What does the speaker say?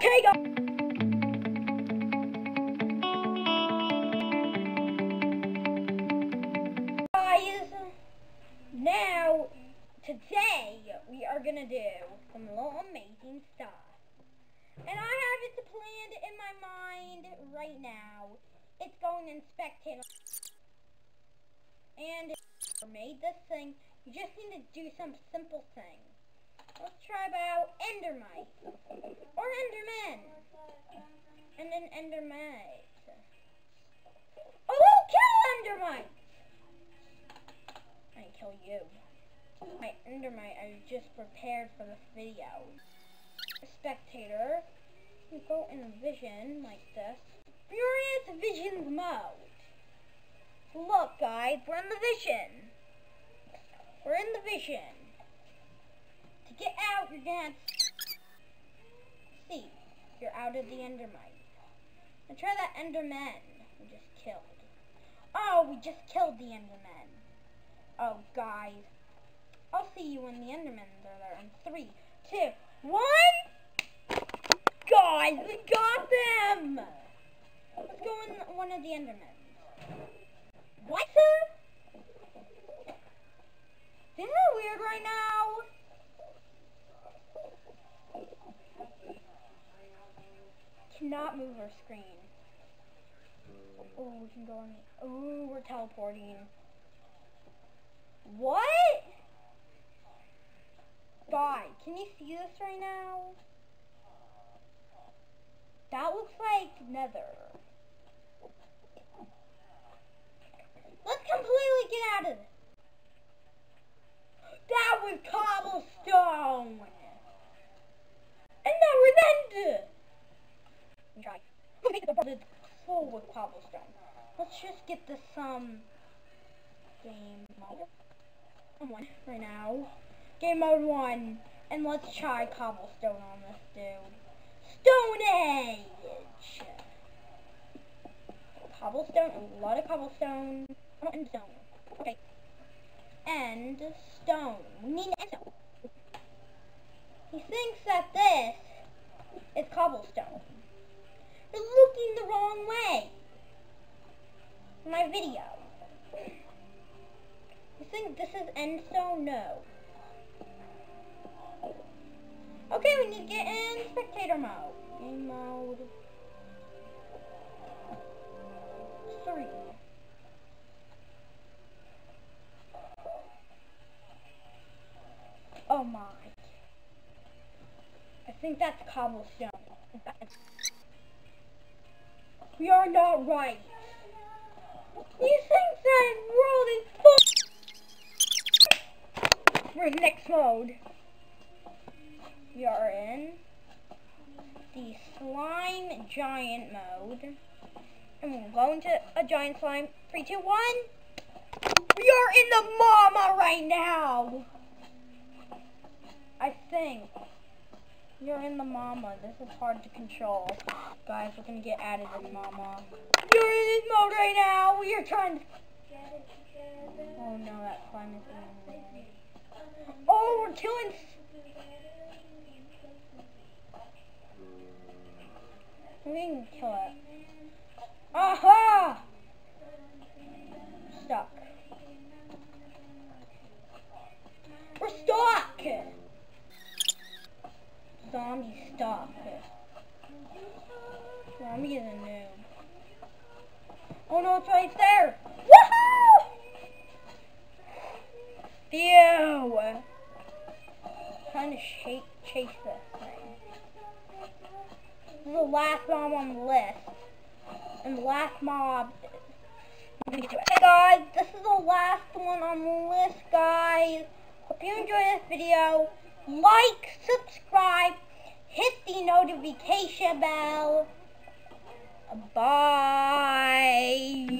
Okay, guys. Now, today, we are gonna do some little amazing stuff. And I have it planned in my mind right now. It's going in Spectator. And made this thing. You just need to do some simple thing. Let's try about Endermite. Or Enderman. And an Endermite. Oh, kill Endermite! I kill you. My Endermite, I just prepared for this video. Spectator, you go in a vision like this. Furious Visions mode. Look guys, we're in the vision. We're in the vision. Get out, you're gonna see. You're out of the Endermite. Now try that Enderman we just killed. Oh, we just killed the Enderman. Oh, guys. I'll see you when the Endermans are there in three, two, one. Guys, we got them! Let's go in one of the Endermans. What? Isn't that weird right now? Move our screen. Oh, we can go on. Oh, we're teleporting. What? Guy, can you see this right now? That looks like nether. Let's completely get out of this. That was cobblestone. And now we're ended. Try. Full with cobblestone. Let's just get this um game mode. One right now. Game mode one. And let's try cobblestone on this dude. Stone Age! Cobblestone, a lot of cobblestone. Oh, and stone. Okay. And stone. We need an stone. He thinks that this is cobblestone. Wrong way. My video. You think this is endstone? No. Okay, we need to get in spectator mode. Game mode. Three. Oh my. I think that's cobblestone. We are not right. You think that world is full? We're next mode. We are in the slime giant mode. And we'll go into a giant slime. Three, two, one. We are in the mama right now. I think. You're in the mama. This is hard to control. Guys, we're gonna get added in mama. You're in this mode right now. We are trying to... Oh no, that slime is in. Oh, we're killing... We can kill it. Zombie stuck. Zombie is a noob. Oh no, it's right there! Woohoo! Ew! Trying to shake, chase this thing. This is the last mob on the list. And the last mob Hey guys, this is the last one on the list, guys. Hope you enjoyed this video. Like, subscribe, notification bell. Bye.